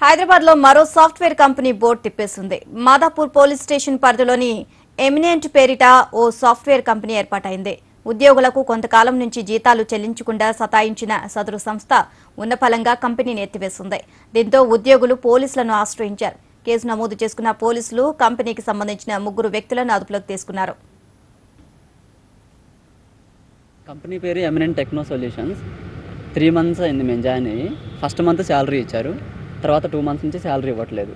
హైదరాబాద్లో మరో software company board తిప్పేస్తుంది మాదాపూర్ పోలీస్ స్టేషన్ పరిధిలోని ఎమినెంట్ పేరిట ఓ సాఫ్ట్వేర్ కంపెనీ ఏర్పాటైంది. ఉద్యోగులకు కొంతకాలం నుంచి జీతాలు చెల్లించకుండా సతాయించిన సదరు సంస్థ ఉన్నఫలంగా కంపెనీని ఎత్తివేసింది. దీంతో ఉద్యోగులు పోలీసులను ఆశ్రయించారు. కేసు నమోదు చేసుకున్న పోలీసులు కంపెనీకి సంబంధించిన ముగ్గురు వ్యక్తులను అదుపులోకి తీసుకున్నారు. కంపెనీ పేరు eminent techno solutions. Three months అయింది మేము జాయిన్ అయ్యి. ఫస్ట్ మంత్ శాలరీ ఇచ్చారు. తర్వాత టూ మంత్స్ నుంచి శాలరీ ఇవ్వట్లేదు.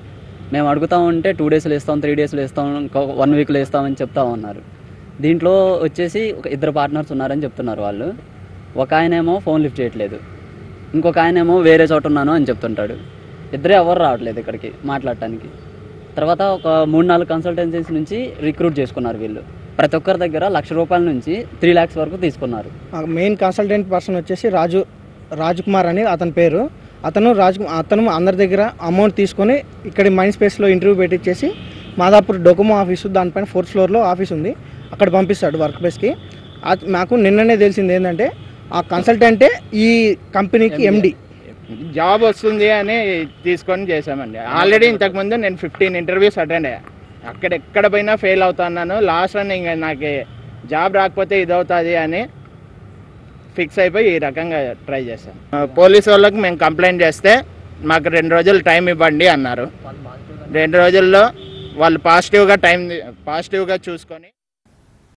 మేము అడుగుతా ఉంటే టూ డేస్లో ఇస్తాం త్రీ డేస్లో ఇస్తాం ఇంకో వన్ వీక్లో ఇస్తామని చెప్తా ఉన్నారు. దీంట్లో వచ్చేసి ఒక ఇద్దరు పార్ట్నర్స్ ఉన్నారని చెప్తున్నారు వాళ్ళు. ఒక ఆయనేమో ఫోన్ లిఫ్ట్ చేయట్లేదు. ఇంకొక ఆయనేమో వేరే చోట ఉన్నాను అని చెప్తుంటాడు. ఇద్దరే ఎవరు రావట్లేదు ఇక్కడికి మాట్లాడటానికి. తర్వాత ఒక మూడు నాలుగు కన్సల్టెన్సీస్ నుంచి రిక్రూట్ చేసుకున్నారు వీళ్ళు. ప్రతి ఒక్కరి దగ్గర లక్ష రూపాయల నుంచి త్రీ ల్యాక్స్ వరకు తీసుకున్నారు. మెయిన్ కన్సల్టెంట్ పర్సన్ వచ్చేసి రాజు రాజ్ కుమార్ అని అతని పేరు. అతను రాజ్ అతను అందరి దగ్గర అమౌంట్ తీసుకొని ఇక్కడ మైండ్ స్పేస్లో ఇంటర్వ్యూ పెట్టించేసి మాదాపూర్ డొకోమో ఆఫీసు దానిపైన ఫోర్త్ ఫ్లోర్లో ఆఫీస్ ఉంది. అక్కడ పంపిస్తాడు వర్క్ ప్లేస్కి నాకు నిన్ననే తెలిసింది ఏంటంటే ఆ కన్సల్టెంటే ఈ కంపెనీకి ఎండి జాబ్ వస్తుంది అని తీసుకొని చేసామండి ఆల్రెడీ ఇంతకుముందు నేను ఫిఫ్టీన్ ఇంటర్వ్యూస్ అటెండ్ అయ్యా. అక్కడ ఎక్కడ పోయినా ఫెయిల్ అవుతున్నాను. లాస్ట్ రన్ ఇంకా నాకు జాబ్ రాకపోతే ఇది అవుతుంది అని ఫిక్స్ అయిపోయి ఈ రకంగా ట్రై చేశాను. పోలీస్ వాళ్ళకి మేము కంప్లైంట్ చేస్తే మాకు రెండు రోజులు టైం ఇవ్వండి అన్నారు. రెండు రోజుల్లో వాళ్ళు పాజిటివ్గా టైం పాజిటివ్గా చూసుకొని